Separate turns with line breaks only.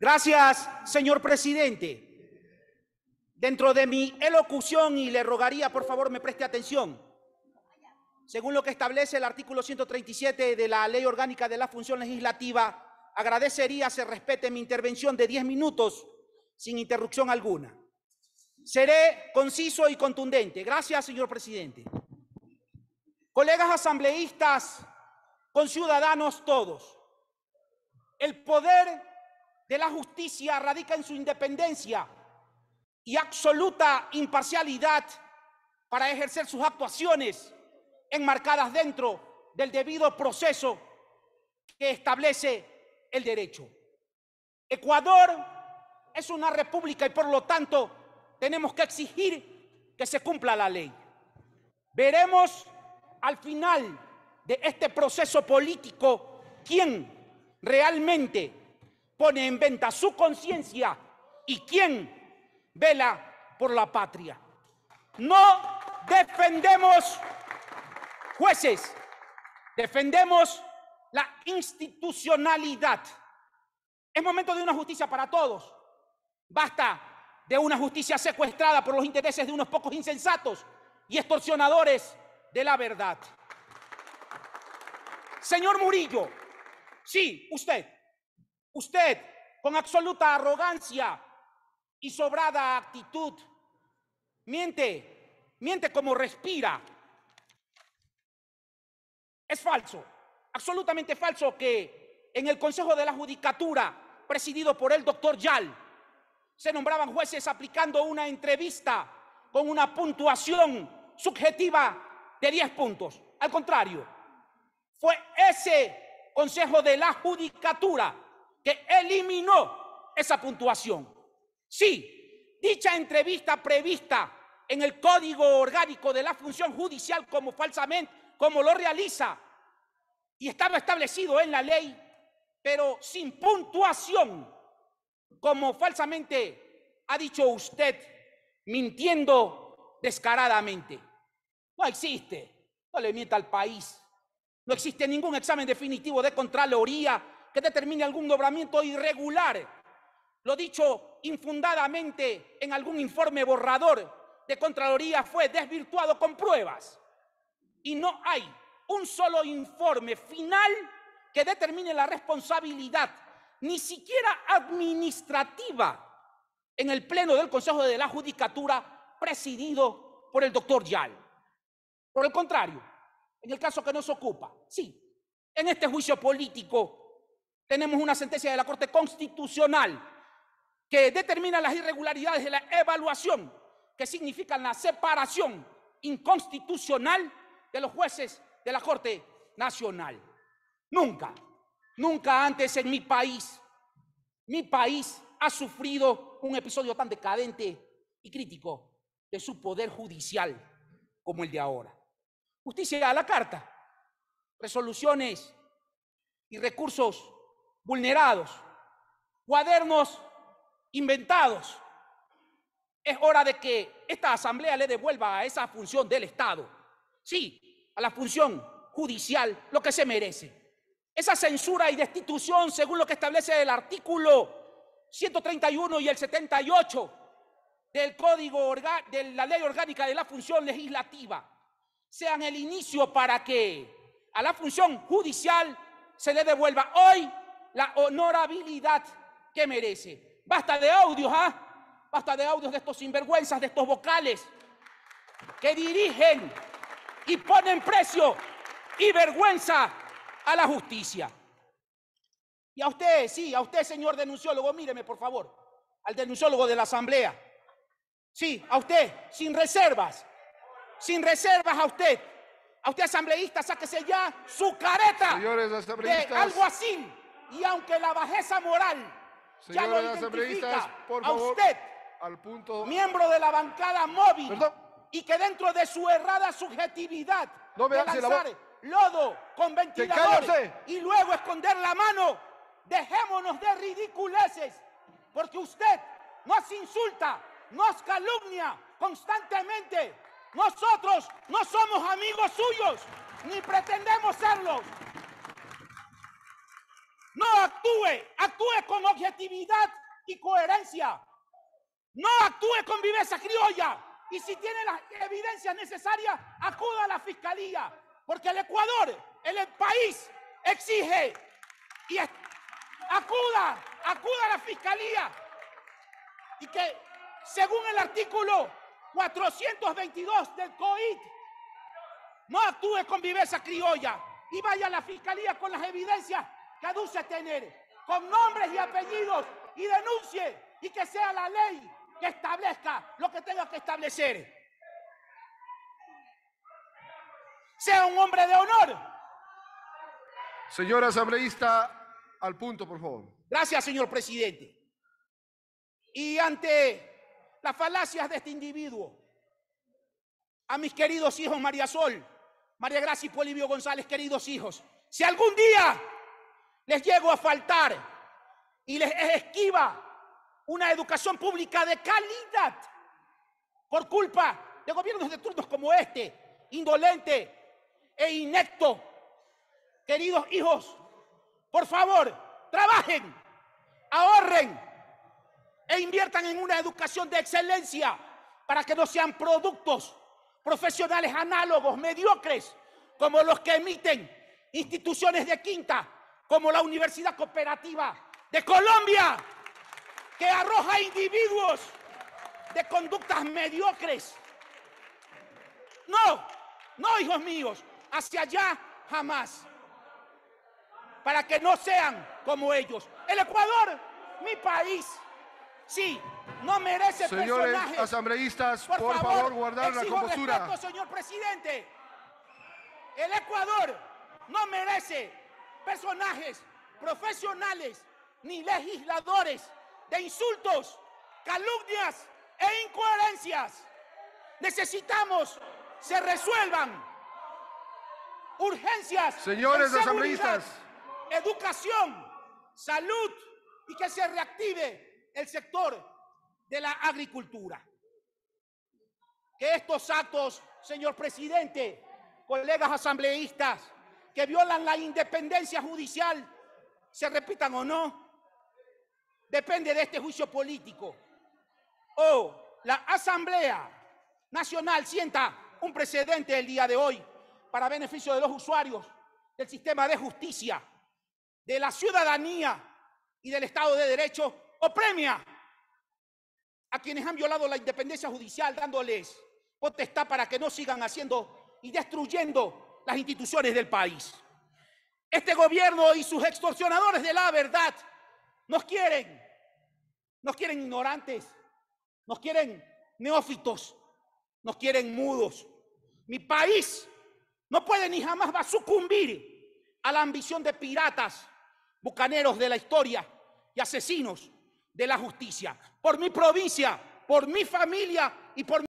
Gracias, señor presidente. Dentro de mi elocución, y le rogaría por favor me preste atención, según lo que establece el artículo 137 de la Ley Orgánica de la Función Legislativa, agradecería se respete mi intervención de 10 minutos sin interrupción alguna. Seré conciso y contundente. Gracias, señor presidente. Colegas asambleístas, conciudadanos todos, el poder de la justicia radica en su independencia y absoluta imparcialidad para ejercer sus actuaciones enmarcadas dentro del debido proceso que establece el derecho. Ecuador es una república y por lo tanto tenemos que exigir que se cumpla la ley. Veremos al final de este proceso político quién realmente pone en venta su conciencia y quién vela por la patria. No defendemos jueces, defendemos la institucionalidad. Es momento de una justicia para todos. Basta de una justicia secuestrada por los intereses de unos pocos insensatos y extorsionadores de la verdad. Señor Murillo, sí, usted, usted con absoluta arrogancia y sobrada actitud, miente, miente como respira. Es falso, absolutamente falso que en el Consejo de la Judicatura, presidido por el doctor Yal, se nombraban jueces aplicando una entrevista con una puntuación subjetiva de 10 puntos. Al contrario, fue ese Consejo de la Judicatura que eliminó esa puntuación. Sí, dicha entrevista prevista en el Código Orgánico de la Función Judicial como falsamente, como lo realiza, y estaba establecido en la ley, pero sin puntuación, como falsamente ha dicho usted, mintiendo descaradamente. No existe. No le mienta al país. No existe ningún examen definitivo de Contraloría que determine algún nombramiento irregular. Lo dicho infundadamente en algún informe borrador de Contraloría fue desvirtuado con pruebas. Y no hay un solo informe final que determine la responsabilidad, ni siquiera administrativa, en el Pleno del Consejo de la Judicatura presidido por el doctor Yal. Por el contrario, en el caso que nos ocupa, sí, en este juicio político tenemos una sentencia de la Corte Constitucional que determina las irregularidades de la evaluación, que significan la separación inconstitucional de los jueces de la Corte Nacional. Nunca, nunca antes en mi país, mi país ha sufrido un episodio tan decadente y crítico de su poder judicial como el de ahora. Justicia a la carta, resoluciones y recursos vulnerados, cuadernos inventados. Es hora de que esta asamblea le devuelva a esa función del Estado, sí, a la función judicial, lo que se merece. Esa censura y destitución, según lo que establece el artículo 131 y el 78 del Código de la Ley Orgánica de la Función Legislativa, sean el inicio para que a la función judicial se le devuelva hoy la honorabilidad que merece. Basta de audios, ¿ah? Basta de audios de estos sinvergüenzas, de estos vocales que dirigen y ponen precio y vergüenza a la justicia. Y a usted, sí, a usted, señor denunciólogo, míreme por favor, al denunciólogo de la Asamblea. Sí, a usted, sin reservas, sin reservas a usted. A usted asambleísta, sáquese ya su careta de algo así. Y aunque la bajeza moral ya lo identifica por a usted,
al punto...
miembro de la bancada móvil, y que dentro de su errada subjetividad
no me
de lanzar lodo con ventiladores y luego esconder la mano, dejémonos de ridiculeces, porque usted nos insulta, nos calumnia constantemente. Nosotros no somos amigos suyos, ni pretendemos serlos. No actúe, actúe con objetividad y coherencia. No actúe con viveza criolla. Y si tiene las evidencias necesarias, acuda a la fiscalía. Porque el Ecuador, el país, exige y acuda, acuda a la fiscalía. Y que según el artículo 422 del COIT, no actúe con viveza criolla y vaya a la fiscalía con las evidencias que aduce tener, con nombres y apellidos y denuncie y que sea la ley que establezca lo que tenga que establecer. Sea un hombre de honor.
Señor asambleísta, al punto, por favor.
Gracias, señor presidente. Y ante las falacias de este individuo, a mis queridos hijos María Sol, María Gracia y Polivio González, queridos hijos, si algún día les llego a faltar y les esquiva una educación pública de calidad por culpa de gobiernos de turnos como este, indolente e inecto. Queridos hijos, por favor, trabajen, ahorren e inviertan en una educación de excelencia para que no sean productos profesionales análogos, mediocres, como los que emiten instituciones de quinta, como la Universidad Cooperativa de Colombia, que arroja individuos de conductas mediocres. No, no, hijos míos, hacia allá jamás. Para que no sean como ellos. El Ecuador, mi país, sí, no merece
Señores asambleístas, por, favor, guardar la compostura.
Respeto, señor presidente. El Ecuador no merece personajes profesionales ni legisladores de insultos, calumnias e incoherencias. Necesitamos se resuelvan urgencias.
Señores asambleístas.
Educación, salud y que se reactive el sector de la agricultura. Que estos actos, señor presidente, colegas asambleístas, que violan la independencia judicial, se repitan o no, depende de este juicio político. O la Asamblea Nacional sienta un precedente el día de hoy para beneficio de los usuarios del sistema de justicia, de la ciudadanía y del Estado de Derecho, o premia a quienes han violado la independencia judicial dándoles potestad para que no sigan haciendo y destruyendo las instituciones del país. Este gobierno y sus extorsionadores de la verdad nos quieren, nos quieren ignorantes, nos quieren neófitos, nos quieren mudos. Mi país no puede ni jamás va a sucumbir a la ambición de piratas, bucaneros de la historia y asesinos de la justicia. Por mi provincia, por mi familia y por mi